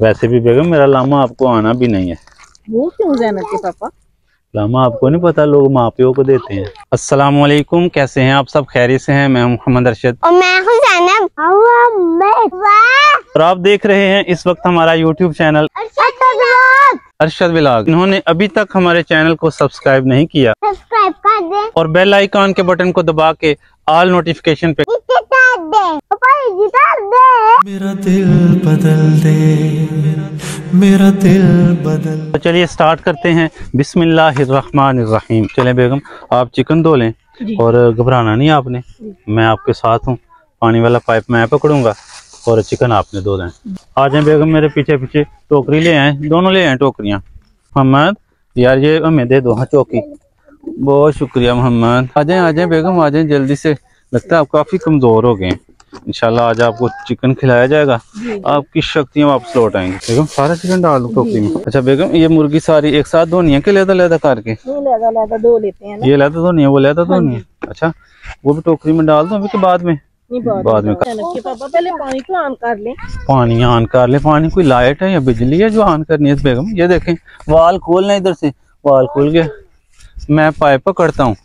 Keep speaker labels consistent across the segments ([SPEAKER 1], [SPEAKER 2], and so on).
[SPEAKER 1] वैसे भी बेगम मेरा लामा आपको आना भी नहीं है।
[SPEAKER 2] वो क्यों जैनब के पापा?
[SPEAKER 1] लामा आपको नहीं पता लोग माँ प्यो को देते हैं। अस्सलाम वालेकुम कैसे हैं आप सब? खैरी से हैं? मैं हूँ मोहम्मद अरशद।
[SPEAKER 3] और मैं हूँ जैनब।
[SPEAKER 1] और आप देख रहे हैं इस वक्त हमारा यूट्यूब चैनल अरशद विलाग इन्होंने अभी तक हमारे चैनल को सब्सक्राइब नहीं किया।
[SPEAKER 3] सब्सक्राइब कर दे।
[SPEAKER 1] और बेल आइकॉन के बटन को दबा के ऑल नोटिफिकेशन पे
[SPEAKER 3] दे। नीचे दे।
[SPEAKER 4] मेरा दिल बदल दे। मेरा दिल बदल
[SPEAKER 1] तो चलिए स्टार्ट करते हैं। बिस्मिल्लाहिर्रहमानिर्रहीम। चलें बेगम आप चिकन धो लें और घबराना नहीं आपने। मैं आपके साथ हूँ। पानी वाला पाइप मैं पकड़ूँगा और चिकन आपने धो लें आ जाए बेगम मेरे पीछे पीछे टोकरी ले आए। दोनों ले आए टोकरियाँ। मोहम्मद यार ये हमें दे दो। हाँ चौकी। बहुत शुक्रिया मोहम्मद। आ जाए आ जाए बेगम आ जाए जल्दी से। लगता है आप काफ़ी कमज़ोर हो गए हैं। इंशाल्लाह आज आपको चिकन खिलाया जाएगा। आपकी शक्तियाँ वापस लौट आएँगी। बेगम सारा चिकन डाल दो टोकरी में। अच्छा बेगम ये मुर्गी सारी एक साथ धोनी है कि लेदा लेदा करके?
[SPEAKER 2] दो लेते हैं ना।
[SPEAKER 1] ये लेदा धोनी है वो लेदा धोनी है। अच्छा वो भी टोकरी में डाल दो अभी के बाद में?
[SPEAKER 2] बाद
[SPEAKER 1] में
[SPEAKER 2] पहले पानी ऑन कर लें।
[SPEAKER 1] पानी ऑन कर ले। पानी कोई लाइट है या बिजली है जो ऑन करनी है बेगम? ये देखें वाल खोलना इधर से। वाल खोल गया। मैं पाइप पकड़ता हूँ।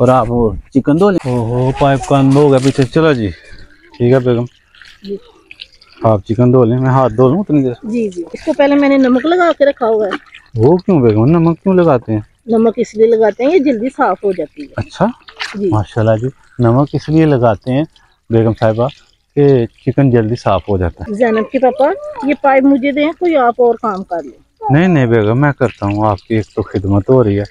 [SPEAKER 1] और आप वो चिकन धो लें। ओहो पाइप का अंदर हो गया पीछे चलो जी। ठीक है बेगम। आप चिकन धो लें मैं हाथ धो लूँ उतनी देर।
[SPEAKER 2] जी जी। इसको पहले मैंने नमक लगा के रखा हुआ है।
[SPEAKER 1] वो क्यों बेगम? नमक क्यों लगाते हैं?
[SPEAKER 2] नमक इसलिए लगाते हैं ये जल्दी साफ़ हो जाती है।
[SPEAKER 1] अच्छा?
[SPEAKER 2] जी।
[SPEAKER 1] माशाल्लाह जी नमक इसलिए लगाते हैं बेगम साहिबा कि चिकन जल्दी साफ़ हो जाता है।
[SPEAKER 2] जैनब के पापा ये पाइप मुझे दें कोई आप और काम कर ले।
[SPEAKER 1] नहीं नहीं बेगम मैं करता हूँ आपकी एक तो खिदमत हो रही है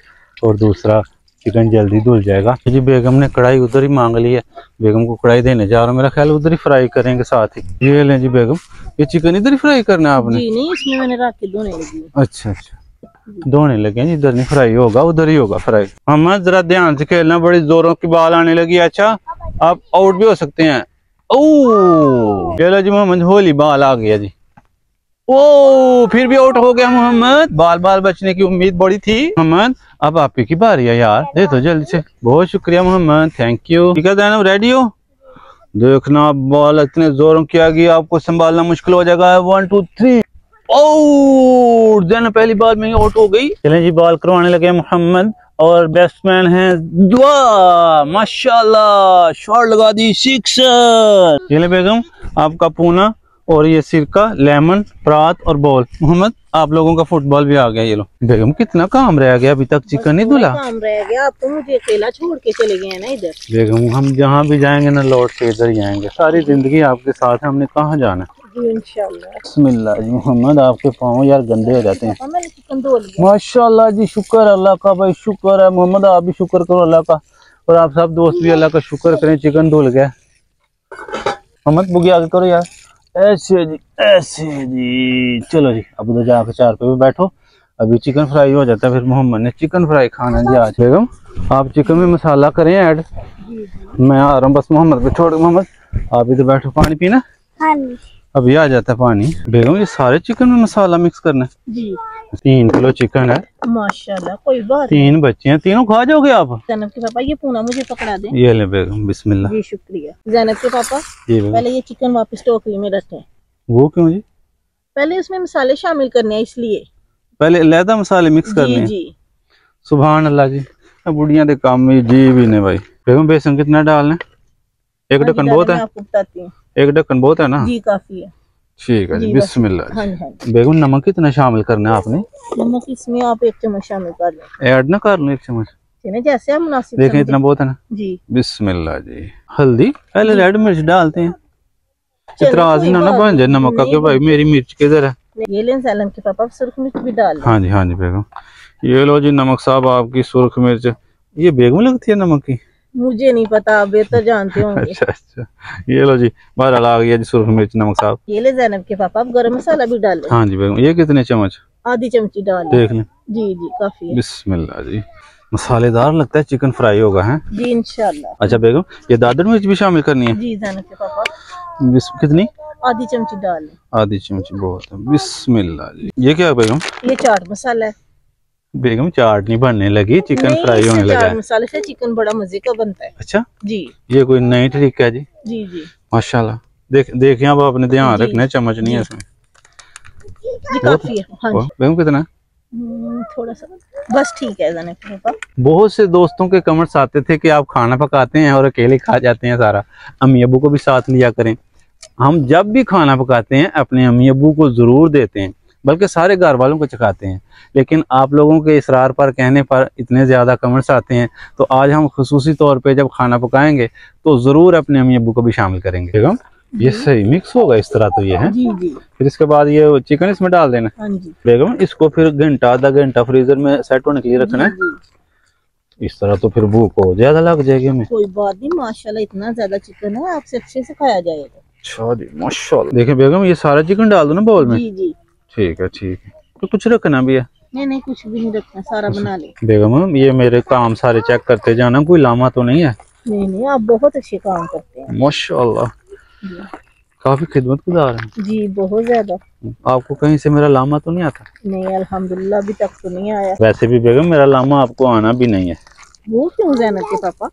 [SPEAKER 1] और दूसरा चिकन जल्दी धुल जाएगा। जी बेगम ने कढ़ाई उधर ही मांग ली है। बेगम को कढ़ाई देने जा रहा हूँ। मेरा ख्याल उधर ही फ्राई करेंगे साथ ही। ये लें जी बेगम। ये चिकन इधर ही फ्राई करना है आपने?
[SPEAKER 2] जी नहीं इसमें मैंने रख के धोने लगी
[SPEAKER 1] अच्छा अच्छा। धोने लगे जी इधर नहीं फ्राई होगा उधर ही होगा फ्राई हम जरा ध्यान से खेलना बड़ी जोरों की बाल आने लगी अच्छा आप आउट भी हो सकते हैं। ओ चलो जी मोहम्मद होली बाल आ गया जी। ओ, फिर भी आउट हो गया मोहम्मद। बाल बाल बचने की उम्मीद बड़ी थी। मोहम्मद, अब आप ही की बारी है यार। दे तो जल्दी से। बहुत शुक्रिया मोहम्मद। थैंक यू ठीक है रेडी हो? देखना बॉल इतने जोरों की आ गई, आपको संभालना मुश्किल हो जाएगा। वन टू थ्री ओ जैन पहली बार में आउट हो गई। चले जी, बॉल करवाने लगे मोहम्मद। और बैट्समैन हैं दुआ। माशाल्लाह, शॉट लगा दी सिक्सर चले बेगम, आपका पूना। और ये सिरका लेमन परात और बॉल। मोहम्मद आप लोगों का फुटबॉल भी आ गया ये लो। बेगम कितना काम रह गया अभी तक? चिकन नहीं धुला?
[SPEAKER 2] काम रह गया। आप तो मुझे अकेला छोड़ के चले गए ना इधर।
[SPEAKER 1] बेगम हम जहाँ भी जाएँगे ना लौट के इधर ही आएँगे। सारी ज़िंदगी आपके साथ है हमने कहाँ जाना? है
[SPEAKER 2] जी
[SPEAKER 1] मोहम्मद आपके पाँव यार गंदे हो जाते हैं।
[SPEAKER 2] लिया।
[SPEAKER 1] माशाल्लाह जी शुक्र अल्लाह का भाई शुक्र है। मोहम्मद आप भी शुक्र करो अल्लाह का। और आप सब दोस्त भी अल्लाह का शुक्र करें चिकन धुल गया। मोहम्मद बुगी आगे करो यार। ऐसे जी ऐसे जी। चलो जी अब उधर जाकर चार पे भी बैठो। अभी चिकन फ्राई हो जाता है फिर मोहम्मद ने चिकन फ्राई खाना जी आज बेगम आप चिकन में मसाला करें ऐड मैं आ रहा हूँ बस मोहम्मद पे छोड़ मोहम्मद। आप इधर बैठो पानी पीना।
[SPEAKER 3] हाँ
[SPEAKER 1] अभी आ जाता है पानी। बेगम ये सारे चिकन में मसाला मिक्स करना है।
[SPEAKER 2] जी।
[SPEAKER 1] तीन किलो चिकन है।
[SPEAKER 2] माशाल्लाह कोई बात
[SPEAKER 1] तीन बच्चे हैं तीनों खा जाओगे आप?
[SPEAKER 2] जैनब के पापा ये पूना मुझे पकड़ा दें।
[SPEAKER 1] ये ले बेगम बिस्मिल्लाह।
[SPEAKER 2] जी शुक्रिया। जैनब के पापा
[SPEAKER 1] जी
[SPEAKER 2] पहले ये चिकन वापस टोकरी में रखें।
[SPEAKER 1] वो क्यों जी?
[SPEAKER 2] पहले इसमें मसाले शामिल करने हैं इसलिए।
[SPEAKER 1] पहले लैदा मसाले मिक्स करने
[SPEAKER 2] जी
[SPEAKER 1] हैं।
[SPEAKER 2] जी।
[SPEAKER 1] सुभान अल्लाह जी। अब बुढ़िया दे काम जी भी ने भाई। बेगम बेसन कितना डालना एक
[SPEAKER 2] हाँ
[SPEAKER 1] ढक्कन बहुत है
[SPEAKER 2] हूँ।
[SPEAKER 1] एक ढक्कन बहुत है ना?
[SPEAKER 2] जी काफ़ी है।
[SPEAKER 1] ठीक है जी बिस्मिल्लाह
[SPEAKER 2] हाँ जी हाँ जी।
[SPEAKER 1] नमक कितना शामिल करना है आपने?
[SPEAKER 2] नमक इसमें आप एक चम्मच शामिल कर लें।
[SPEAKER 1] ऐड ना कर लो एक चम्मच।
[SPEAKER 2] जैसे आप मुनासिब
[SPEAKER 1] देखें इतना बहुत है ना?
[SPEAKER 2] जी।
[SPEAKER 1] बिस्मिल्लाह जी। हल्दी पहले रेड मिर्च डालते हैं। इतराज ना ना बन जाए नमक का भाई मेरी मिर्च किधर है?
[SPEAKER 2] ये लें सैलम के पापा सुर्ख मिर्च भी डाल
[SPEAKER 1] हाँ जी हाँ जी बेगम। ये लो जी नमक साहब आपकी सुर्ख मिर्च। ये बेगम लगती है नमक की?
[SPEAKER 2] मुझे नहीं पता आप बेहतर जानते होंगे।
[SPEAKER 1] अच्छा अच्छा। ये लो जी बहरहाल आ गया जी सुर्ख मिर्च नमक साहब।
[SPEAKER 2] ये ले जैनब के पापा आप गरम मसाला भी डाल
[SPEAKER 1] हाँ जी बेगम ये कितने चम्मच?
[SPEAKER 2] आधी चमची डाल
[SPEAKER 1] देख लें।
[SPEAKER 2] जी जी काफ़ी है।
[SPEAKER 1] बिस्मिल्लाह जी। मसालेदार लगता है चिकन फ्राई होगा है?
[SPEAKER 2] जी इंशाल्लाह।
[SPEAKER 1] अच्छा बेगम ये दादर मिर्च भी शामिल करनी है?
[SPEAKER 2] जी जैनब के पापा।
[SPEAKER 1] कितनी?
[SPEAKER 2] आधी चमची डाल
[SPEAKER 1] आधी चमची बहुत है। बिस्मिल्लाह जी। ये क्या है बेगम?
[SPEAKER 2] ये चाट मसाला है।
[SPEAKER 1] बेगम चाट नहीं बनने लगी चिकन फ्राई होने लगा है।
[SPEAKER 2] मसाले से चिकन बड़ा मज़े का बनता है।
[SPEAKER 1] अच्छा?
[SPEAKER 2] जी।
[SPEAKER 1] ये कोई नई ट्रिक है जी?
[SPEAKER 2] जी जी।
[SPEAKER 1] माशाल्लाह। देख देखिए अब आपने ध्यान रखना चम्मच नहीं है इसमें।
[SPEAKER 2] है। हाँ
[SPEAKER 1] बेगम कितना?
[SPEAKER 2] हम्म, थोड़ा सा। बस ठीक है
[SPEAKER 1] बहुत से दोस्तों के कमेंट्स आते थे कि आप खाना पकाते हैं और अकेले खा जाते हैं सारा। अम्मी अबू को भी साथ लिया करें। हम जब भी खाना पकाते हैं अपने अम्मी अबू को ज़रूर देते हैं। बल्कि सारे घर वालों को चखाते हैं। लेकिन आप लोगों के इसरार पर कहने पर इतने ज़्यादा कमेंट्स आते हैं तो आज हम खसूसी तौर पे जब खाना पकाएँगे तो ज़रूर अपने अम्मी अबू को भी शामिल करेंगे। बेगम ये सही मिक्स होगा इस तरह तो ये है?
[SPEAKER 2] जी जी।
[SPEAKER 1] फिर इसके बाद ये चिकन इसमें डाल देना।
[SPEAKER 2] हाँ
[SPEAKER 1] बेगम इसको फिर घंटा आधा घंटा फ्रीजर में सेट होने के लिए रखना है। इस तरह तो फिर भूख हो ज़्यादा लग जाएगी हमें।
[SPEAKER 2] कोई बात नहीं माशाल्लाह इतना ज़्यादा चिकन है आपसे अच्छे से खाया जाएगा।
[SPEAKER 1] अच्छा जी माशाल्लाह। देखिए बेगम ये सारा चिकन डाल दो ना बाउल में?
[SPEAKER 2] जी जी।
[SPEAKER 1] ठीक है ठीक है। तो कुछ रखना भी है?
[SPEAKER 2] नहीं नहीं कुछ भी नहीं रखना सारा बना ले।
[SPEAKER 1] बेगम ये मेरे काम सारे चेक करते जाना कोई लामा तो नहीं है?
[SPEAKER 2] नहीं नहीं आप बहुत अच्छे काम करते हैं।
[SPEAKER 1] माशाल्लाह। काफ़ी खिदमत गुजार हैं।
[SPEAKER 2] जी बहुत ज़्यादा।
[SPEAKER 1] आपको कहीं से मेरा लामा तो नहीं आता?
[SPEAKER 2] नहीं अल्हम्दुलिल्लाह अभी तक तो नहीं आया।
[SPEAKER 1] वैसे भी बेगम मेरा लामा आपको आना भी नहीं है।
[SPEAKER 2] वो क्यों जैनब के पापा?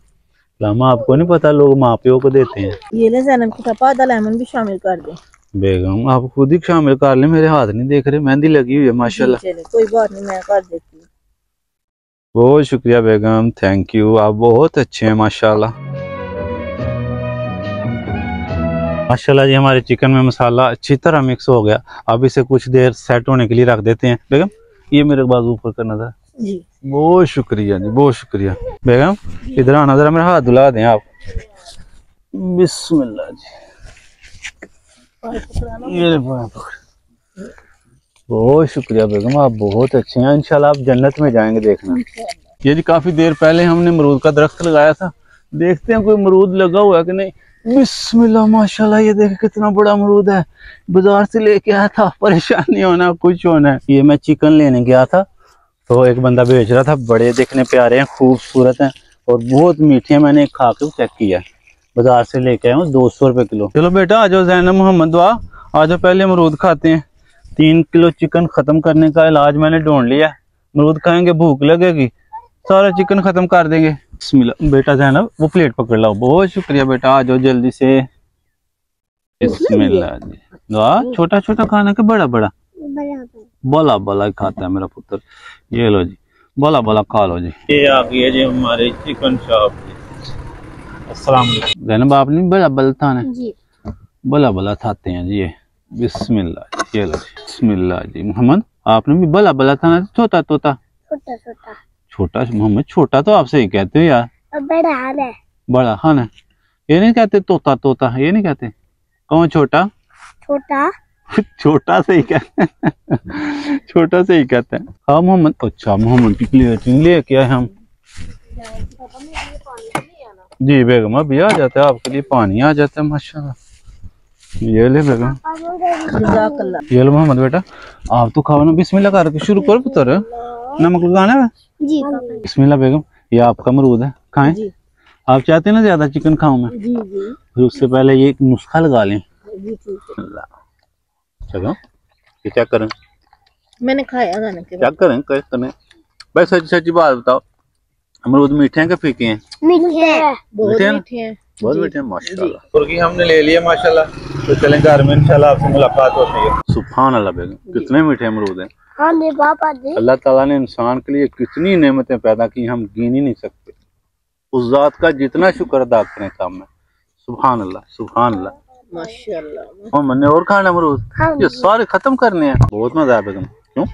[SPEAKER 1] लामा आपको नहीं पता लोग माँ प्यो को देते हैं।
[SPEAKER 2] ये ले जैनब के पापा आधा लेमन भी शामिल कर दें।
[SPEAKER 1] बेगम आप खुद ही शामिल कर ले मेरे हाथ नहीं देख रहे मेहंदी लगी हुई है माशाल्लाह।
[SPEAKER 2] कोई बात नहीं मैं कर देती हूँ।
[SPEAKER 1] बहुत शुक्रिया बेगम थैंक यू आप बहुत अच्छे हैं माशाल्लाह। माशाल्लाह जी हमारे चिकन में मसाला अच्छी तरह मिक्स हो गया। अब इसे कुछ देर सेट होने के लिए रख देते हैं। बेगम ये मेरे बाजू ऊपर करना था।
[SPEAKER 2] जी।
[SPEAKER 1] बहुत शुक्रिया जी बहुत शुक्रिया। बेगम इधर आना जरा मेरा हाथ धुला दें आप। बिस्मिल्लाह जी। पकड़। बहुत शुक्रिया बेगम, आप बहुत अच्छे हैं। इंशाल्लाह आप जन्नत में जाएँगे देखना। ये जी काफ़ी देर पहले हमने मरूद का दरख्त लगाया था। देखते हैं कोई मरूद लगा हुआ है कि नहीं। बिस्मिल्लाह, माशाल्लाह, ये देखे कितना बड़ा मरूद है। बाज़ार से लेके आया था। परेशान होना कुछ होना ये मैं चिकन लेने गया था। तो एक बंदा बेच रहा था। बड़े देखने प्यारे हैं, खूबसूरत हैं और बहुत मीठे मैंने खा के चेक किया। बाज़ार से लेके आया हूँ दो सौ रुपये किलो। चलो बेटा आ जाओ जैनब मोहम्मद दुआ आ जाओ पहले अमरूद खाते हैं। तीन किलो चिकन खत्म करने का इलाज मैंने ढूंढ लिया है। अमरूद खाएँगे भूख लगेगी। सारा चिकन खत्म कर देंगे। बेटा जैनब वो प्लेट पकड़ लो बहुत शुक्रिया बेटा आ जाओ जल्दी से। दुआ छोटा छोटा खाना के बड़ा बड़ा बोला बोला खाता है मेरा पुत्र। ये लो जी बोला बोला खा लो जी। ये आ गई है जी हमारे चिकन शॉप जैनब आपने बड़ा बल था ना? बला बला खाते हैं जी ये। बिस्मिल्लाह जी ये लो जी। मोहम्मद आपने भी बला बला था ना? छोटा तोता।
[SPEAKER 3] छोटा छोटा।
[SPEAKER 1] छोटा मोहम्मद छोटा तो आपसे ही कहते हो यार।
[SPEAKER 3] बड़ा है।
[SPEAKER 1] बड़ा हाँ। ना ये नहीं कहते तोता तोता ये नहीं कहते। कौन छोटा?
[SPEAKER 3] छोटा।
[SPEAKER 1] छोटा से ही कहते हैं। छोटा से ही कहते हैं। हाँ मोहम्मद। अच्छा मोहम्मद की प्लेट ले के आए हम। जी बेगम अभी आ जाता है आपके लिए पानी आ जाता है माशाल्लाह। ये ले बेगम। ये लो मोहम्मद बेटा। आप तो खाओ ना बिस्मिल्लाह करके शुरू करो पुत्र। नमक लगाना है?
[SPEAKER 3] जी।
[SPEAKER 1] बिस्मिल्लाह बेगम ये आपका अमरूद है। खाएँ?
[SPEAKER 2] जी।
[SPEAKER 1] आप चाहते हैं ना ज़्यादा चिकन खाऊं मैं?
[SPEAKER 2] जी जी।
[SPEAKER 1] फिर उससे पहले ये एक नुस्खा लगा लें।
[SPEAKER 2] जी
[SPEAKER 1] चलो ये चेक करें?
[SPEAKER 2] मैंने खाया जाने के
[SPEAKER 1] चेक करें? कैसे करें भाई सच्ची सच्ची बात बताओ। अमरूद मीठे हैं कि फीके हैं?
[SPEAKER 3] मीठे
[SPEAKER 2] बहुत
[SPEAKER 1] मीठे हैं?
[SPEAKER 2] मीठे हैं।
[SPEAKER 1] बहुत मीठे हैं माशाल्लाह। तुर्की हमने ले लिया माशाल्लाह। तो चलें घर में इंशाल्लाह आपसे मुलाकात होती है। सुभान अल्लाह बेगम कितने मीठे अमरूद हैं।
[SPEAKER 3] हाँ जी पापा जी।
[SPEAKER 1] अल्लाह ताला ने इंसान के लिए कितनी नेमतें पैदा की हम गिन ही नहीं सकते। उस जात का जितना शुक्र अदा करें काम में। सुभान अल्लाह सुभान अल्लाह
[SPEAKER 2] माशाल्लाह।
[SPEAKER 1] और मैंने और खाना अमरूद
[SPEAKER 3] हाँ
[SPEAKER 1] ये सारे खत्म करने हैं। बहुत मज़ा आया बेगम। क्यों?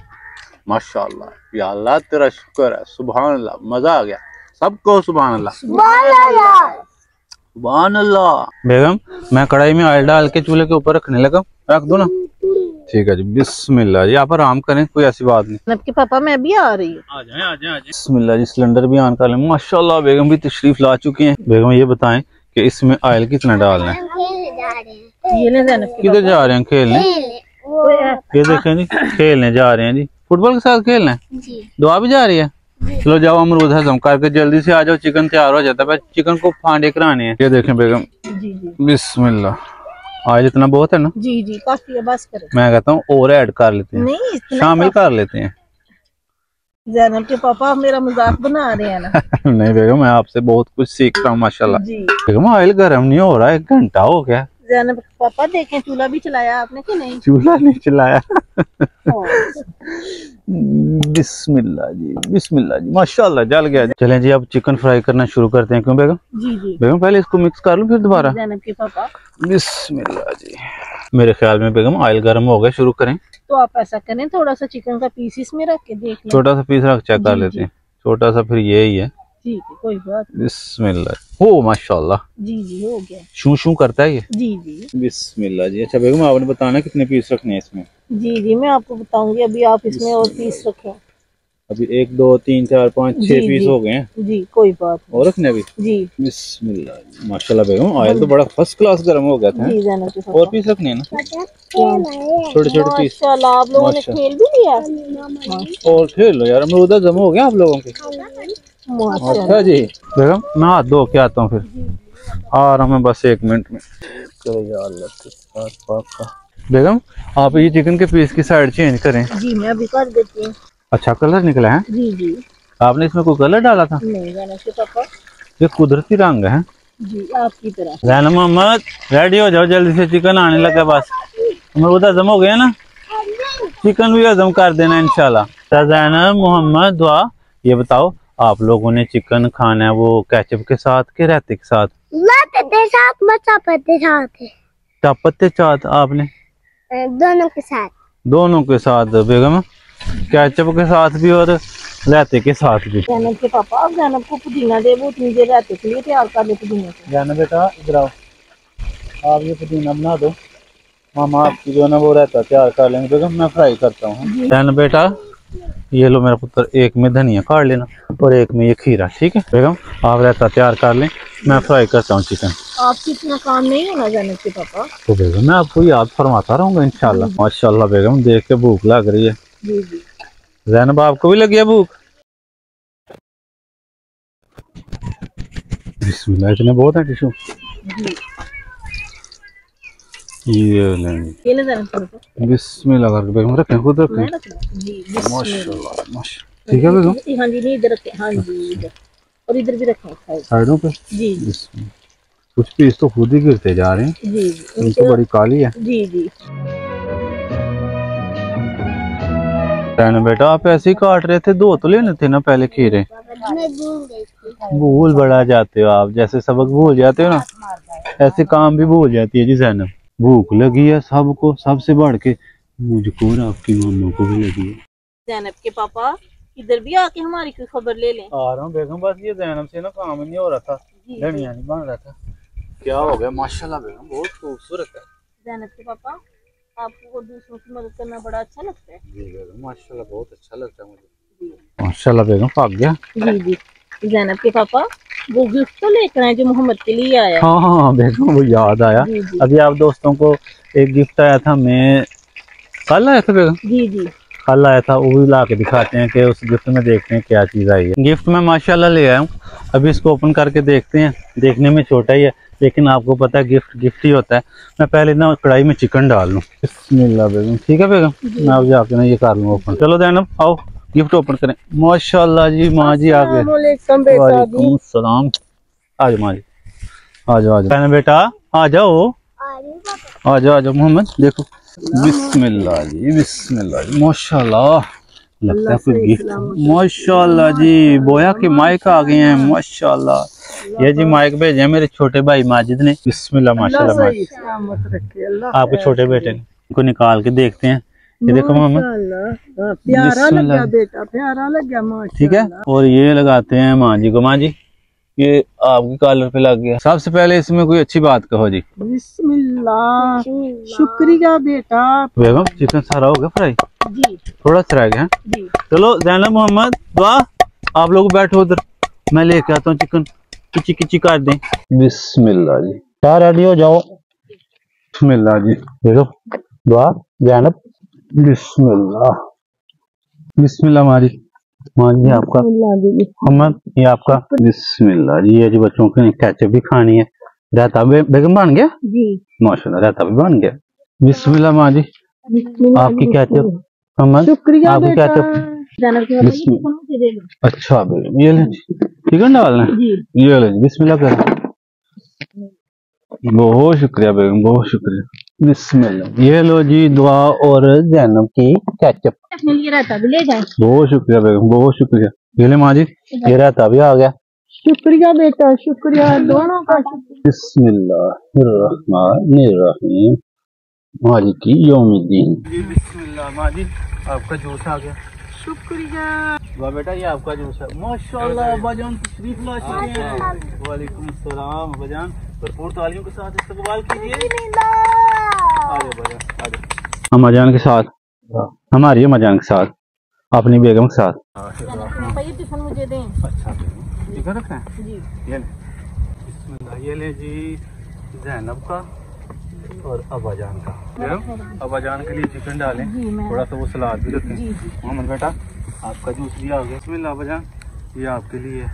[SPEAKER 1] माशाल्लाह। या अल्लाह तेरा शुक्र है। सुबह अल्लाह मज़ा आ गया। सबको सुबह अल्लाह सुभान अल्लाह बेगम मैं कढ़ाई में ऑयल डाल के चूल्हे के ऊपर रखने लगा रख दो ना। ठीक है जी। बिस्मिल्लाह जी आप आराम करें कोई ऐसी बात नहीं।
[SPEAKER 2] जनाब के पापा मैं भी आ रही हूँ।
[SPEAKER 1] आ जाए आ जाए बिस्मिल्लाह जी सिलेंडर भी ऑन कर लें। माशाल्लाह बेगम भी तशरीफ़ ला चुकी हैं। बेगम ये बताएँ कि इसमें ऑयल कितना डालना है? किधर जा रहे हैं? खेलने?
[SPEAKER 3] वो
[SPEAKER 1] ये देखें जी खेलने जा रहे हैं जी। फुटबॉल के साथ खेलना है?
[SPEAKER 3] जी।
[SPEAKER 1] दुआ भी जा रही है? चलो जाओ अमरूद हजम करके जल्दी से आ जाओ चिकन तैयार हो जाता है। चिकन को फांडे कराने हैं। ये देखें बेगम।
[SPEAKER 2] जी जी।
[SPEAKER 1] आज इतना बहुत है ना?
[SPEAKER 2] जी जी काफ़ी है बस करें।
[SPEAKER 1] मैं कहता हूँ और ऐड कर लेते हैं।
[SPEAKER 2] नहीं
[SPEAKER 1] शामिल कर लेते हैं।
[SPEAKER 2] जैनब के पापा मेरा मज़ाक बना रहे हैं ना।
[SPEAKER 1] नहीं बेगम मैं आपसे बहुत कुछ सीख रहा हूँ माशाल्लाह। बेगम ऑयल गर्म नहीं हो रहा है एक घंटा हो गया।
[SPEAKER 2] जैनब पापा देखें चूल्हा भी चलाया आपने कि नहीं?
[SPEAKER 1] चूल्हा नहीं चलाया।
[SPEAKER 2] हाँ।
[SPEAKER 1] बिस्मिल्लाह जी बिस्मिल्लाह जी माशाल्लाह जल गया चलें जी अब चिकन फ्राई करना शुरू करते हैं। क्यों बेगम?
[SPEAKER 2] जी जी।
[SPEAKER 1] बेगम पहले इसको मिक्स कर लूँ फिर दोबारा?
[SPEAKER 2] जैनब के पापा।
[SPEAKER 1] बिस्मिल्लाह जी। मेरे ख्याल में बेगम ऑयल गर्म हो गया शुरू करें।
[SPEAKER 2] तो आप ऐसा करें थोड़ा सा चिकन का पीस इसमें रख के देख
[SPEAKER 1] छोटा सा पीस रख चेक कर लेते हैं। छोटा सा फिर ये ही है।
[SPEAKER 2] ठीक है कोई बात
[SPEAKER 1] बिस्मिल्लाह। ओ माशाल्लाह।
[SPEAKER 2] जी जी हो गया।
[SPEAKER 1] शू शू करता है ये?
[SPEAKER 2] जी जी।
[SPEAKER 1] बिस्मिल्लाह जी। अच्छा बेगम आपने बताना कितने पीस रखने हैं इसमें?
[SPEAKER 2] जी जी मैं आपको बताऊँगी अभी आप इसमें और पीस रखें।
[SPEAKER 1] अभी एक दो तीन चार पाँच छह पीस हो गए हैं।
[SPEAKER 2] जी कोई बात
[SPEAKER 1] और रखने अभी।
[SPEAKER 2] जी।
[SPEAKER 1] बिस्मिल्लाह माशाल्लाह बेगम ऑयल तो बड़ा फ़र्स्ट क्लास गर्म हो गया था।
[SPEAKER 2] जी
[SPEAKER 1] और पीस रखने ना? छोटे छोटे पीस
[SPEAKER 2] आप लोगों ने खेल भी लिया?
[SPEAKER 1] और खेल लो यार अमरूदा जम हो गया आप लोगों के। अच्छा जी। बेगम मैं हाथ धो के आता हूँ फिर। आ रहा हूँ बस एक मिनट में। चलो यार अल्लाह के साथ पाक का। बेगम आप ये चिकन के पीस की साइड चेंज करें।
[SPEAKER 2] जी मैं अभी कर देती हूँ।
[SPEAKER 1] अच्छा कलर निकला है?
[SPEAKER 2] जी जी।
[SPEAKER 1] आपने इसमें कोई कलर डाला था?
[SPEAKER 2] नहीं पापा।
[SPEAKER 1] ये कुदरती रंग है।
[SPEAKER 2] जी आपकी तरह।
[SPEAKER 1] जैन मोहम्मद रेडी हो? जाओ जल्दी से चिकन आने लगा बस। अमरूदा जम हो गया ना? चिकन भी हजम कर देना इंशाल्लाह। तो मोहम्मद दुआ ये बताओ आप लोगों ने चिकन खाना है वो कैचअप के साथ के रहते के साथ?
[SPEAKER 3] साथ साथ
[SPEAKER 1] आपने?
[SPEAKER 3] दोनों के साथ।
[SPEAKER 1] दोनों के साथ बेगम। केचप के साथ भी और रहते के साथ भी।
[SPEAKER 2] जैनब के पापा आप जैनब को पुदीना दे वो देर रहते के लिए तैयार कर ले पुदीना
[SPEAKER 1] बेटा इधर आओ। आप ये पुदीना बना दो। मामा आपकी जो है ना वो रहता तैयार कर लेंगे। बेगम मैं फ्राई करता हूँ। जान बेटा ये लो मेरा पुत्र एक में धनिया काट लेना और एक में ये खीरा ठीक है? बेगम आप रहता तैयार कर लें। मैं फ्राई करता हूँ चिकन
[SPEAKER 2] आपसे इतना काम नहीं होना जैनब के पापा?
[SPEAKER 1] तो बेगम मैं आपको याद फरमाता रहूँगा इनशाला माशाल्लाह बेगम देख के भूख लग रही है। जैनब आपको भी लगी है भूख? बिस्मिल्लाह इतने बहुत है टिशू
[SPEAKER 2] जी।
[SPEAKER 1] ये लेंगे
[SPEAKER 2] ये ले जैनब
[SPEAKER 1] बिस्मिल्लाह करके बेगम रखें खुद रखें?
[SPEAKER 2] जी।
[SPEAKER 1] माशाल्लाह ठीक है बेगम?
[SPEAKER 2] हाँ जी नहीं इधर रखे हाँ जी इधर। और इधर भी रखें साइडों
[SPEAKER 1] पे?
[SPEAKER 2] जी।
[SPEAKER 1] कुछ पीस तो खुद ही गिरते जा रहे हैं।
[SPEAKER 2] जी जी।
[SPEAKER 1] इनको बड़ी काली है।
[SPEAKER 2] जी जी।
[SPEAKER 1] बेटा आप ऐसे ही काट रहे थे दो तो लेने थे ना पहले खीरे।
[SPEAKER 3] भूल
[SPEAKER 1] बड़ा जाते हो आप जैसे सबक भूल जाते हो ना। ऐसे काम भी भूल जाती है जी जैनब। भूख लगी है सबको सबसे बढ़ के। मुझको और आपकी मामा को भी लगी है।
[SPEAKER 2] जैनब के पापा इधर भी आके हमारी कोई खबर ले लें।
[SPEAKER 1] आ रहा हूँ बेगम बस ये जैनब से ना काम नहीं हो रहा था। धनिया नहीं बन रहा था। क्या हो गया? माशाल्लाह बेगम बहुत खूबसूरत है।
[SPEAKER 2] जैनब के पापा आपको दूसरों की मदद करना बड़ा अच्छा लगता है।
[SPEAKER 1] जी बेगम माशाल्लाह बहुत अच्छा लगता है मुझे। माशाल्लाह बेगम पक गया।
[SPEAKER 2] जी जी। जैनब के पापा वो गिफ्ट तो लेकर आए जो मोहम्मद के लिए आया। हाँ
[SPEAKER 1] हाँ हाँ, बेगम वो याद आया।
[SPEAKER 2] जी जी।
[SPEAKER 1] अभी आप दोस्तों को एक गिफ्ट आया था मैं कल आया था बेगम
[SPEAKER 2] जी जी।
[SPEAKER 1] कल आया था वो भी ला के दिखाते हैं कि उस गिफ्ट में देखते हैं क्या चीज़ आई है। गिफ्ट में माशाल्लाह ले आया हूँ। अभी इसको ओपन करके देखते हैं। देखने में छोटा ही है लेकिन आपको पता है गिफ्ट गिफ्ट ही होता है। मैं पहले ना कढ़ाई में चिकन डाल लूँ। बिस्मिल्लाह बेगम। ठीक है बेगम? मैं अब जाके ना ये कर लूँ ओपन चलो जैनब आओ। गिफ्ट ओपन करें। माशाल्लाह जी माँ जी आ गए। वालेकुम सलाम। आ जाओ माँ जी। आ जाओ आ जाओ। बेटा आ जाओ। आ जाओ आ जाओ मोहम्मद देखो। बिस्मिल्लाह जी बिस्मिल्लाह जी। माशाल्लाह। लगता है कोई गिफ्ट। माशाल्लाह जी बोया के माइक आ गए हैं। माशाल्लाह। ये जी माइक भेजे हैं मेरे छोटे भाई माजिद ने। बिस्मिल्लाह माशाल्लाह आपके छोटे बेटे ने इनको निकाल के देखते हैं। ये देखो मोहम्मद
[SPEAKER 2] माशाल्लाह। प्यारा लग गया बेटा प्यारा लग गया
[SPEAKER 1] ठीक है? और ये लगाते हैं माँ जी को। माँ जी ये आपकी कॉलर पे लग गया। सबसे पहले इसमें कोई अच्छी बात कहो जी।
[SPEAKER 2] बिस्मिल्लाह। शुक्रिया बेटा।
[SPEAKER 1] बेगम चिकन सारा हो गया फ्राई?
[SPEAKER 2] जी।
[SPEAKER 1] थोड़ा सा रह गया चलो जैनब मोहम्मद दुआ। आप लोग बैठो उधर। मैं लेके आता हूँ चिकन। किची किची काट दें। बिस्मिल्लाह जी। क्या रेडी हो? जाओ। बिस्मिल्लाह जी। देखो। दुआ जैनब। बिस्मिल्लाह। बिस्मिल्लाह हमारी मान जी आपका मोहम्मद ये आपका। बिस्मिल्लाह जी ये जी बच्चों के कैचअप भी खानी है। रहता बे, बेगम बन गया?
[SPEAKER 2] जी।
[SPEAKER 1] माशाल्लाह रहता भी बन गया। बिस्मिल्लाह माँ जी आपकी कैचअप मोहम्मद आपकी कैचअप अच्छा बेगम ये ले चिकन डालना ये ले बिस्मिल्लाह कर बहुत शुक्रिया बेगम बहुत शुक्रिया। ये लो जी दुआ और जैनब की
[SPEAKER 2] जाए।
[SPEAKER 1] बहुत शुक्रिया बेगम बहुत शुक्रिया। ये ले माँ जी ये रहता भी आ गया।
[SPEAKER 2] शुक्रिया बेटा शुक्रिया। दोनों का
[SPEAKER 1] बिस्मिल्लाहिर्रहमानिर्रहीम। मालिकी यौमिद्दीन। बिस्मिल्लाह माँ जी आपका जूस आ गया।
[SPEAKER 2] शुक्रिया।
[SPEAKER 1] वाह बेटा ये आपका जूस है। माशाल्लाह तशरीफ़ ला चुके हैं। वालेकुम अब्बाजान भरपूर तालियों के साथ इस्तकबाल कीजिए। आ जाओ अब्बाजान आ जाओ अम्माजान के साथ। हमारी अम्माजान के साथ। अपनी बेगम के साथ।
[SPEAKER 2] ये टिफ़िन मुझे दें
[SPEAKER 1] अच्छा ठीक है रखना
[SPEAKER 2] जी
[SPEAKER 1] ये ले ये ले जी जैनब का और अब्बाजान का जैनब अब्बाजान के लिए चिकन डालें थोड़ा सा वो सलाद भी रखें मोहम्मद बेटा आपका जूस भी आ गया बिस्मिल्लाह अब्बाजान ये आपके लिए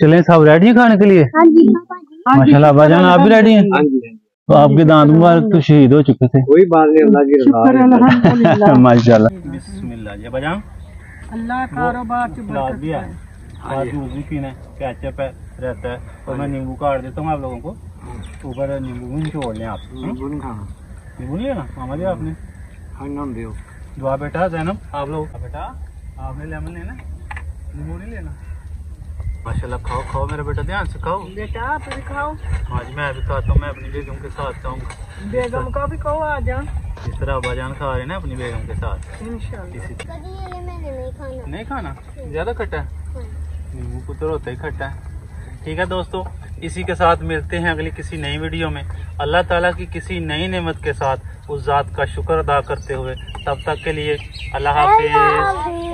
[SPEAKER 1] चलें सब रेडी हैं खाने के लिए?
[SPEAKER 3] हाँ जी
[SPEAKER 1] माशाल्लाह अब्बाजान आप भी रेडी हैं? तो आपके दांत मुबारक तो शहीद हो चुके थे।
[SPEAKER 5] कोई बात नहीं अल्लाह की रजा है।
[SPEAKER 1] माशाल्लाह।
[SPEAKER 2] अल्लाह कारोबार की
[SPEAKER 1] सलाद भी है और जूस भी पीना है कैचअप है रहता है। और मैं नींबू काट देता हूँ आप लोगों को। ऊपर नींबू भी निचोड़ लें आप। हम्म?
[SPEAKER 5] नींबू नहीं खाना।
[SPEAKER 1] नींबू नहीं लेना? मामा जी आपने?
[SPEAKER 5] हाँ नाम दियो
[SPEAKER 1] दुआ बेटा जैनब आप लोग। बेटा आपने लेमन लेना नींबू नहीं लेना? माशाल्लाह खाओ खाओ मेरा बेटा ध्यान से खाओ।
[SPEAKER 2] बेटा आप भी खाओ।
[SPEAKER 1] आज मैं भी खाता हूँ मैं अपनी बेगम के साथ खाऊँगा
[SPEAKER 2] बेगम का भी कहो आ जा।
[SPEAKER 1] इस तरह अब्बाजान खा रहे ना अपनी बेगम के साथ।
[SPEAKER 2] इंशाल्लाह।
[SPEAKER 3] नहीं खाना।
[SPEAKER 1] ज़्यादा खट्टा है? नींबू पुत्र होता ही खट्टा है। ठीक है दोस्तों इसी के साथ मिलते हैं अगली किसी नई वीडियो में। अल्लाह ताला की किसी नई नेमत के साथ उस जात का शुक्र अदा करते हुए। तब तक के लिए अल्लाह
[SPEAKER 3] हाफिज।